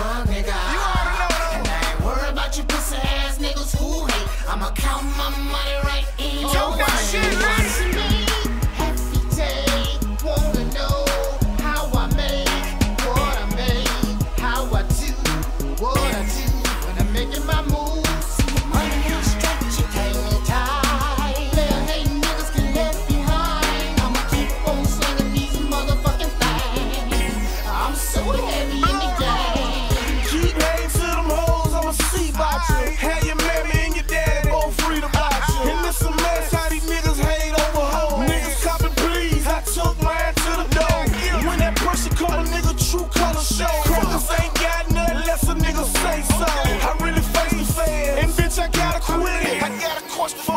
아, 내가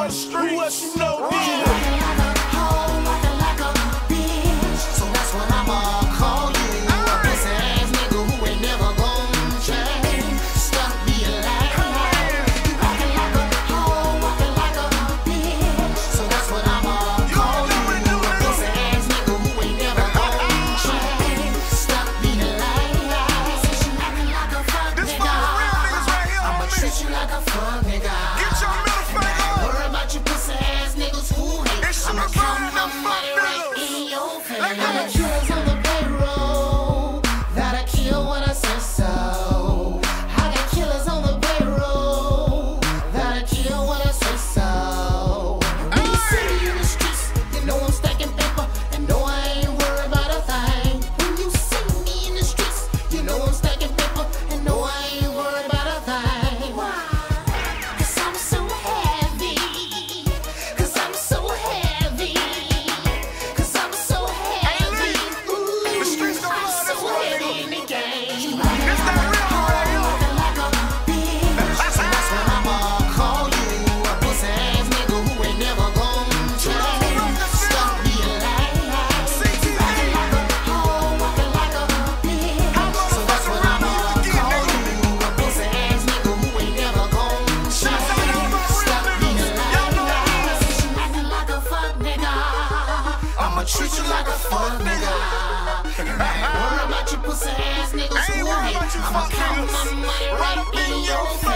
street. Who else you know? I'ma treat you like a fuck nigga. And I ain't worried about your pussy ass niggas who hate. I'ma count my money right up in your face.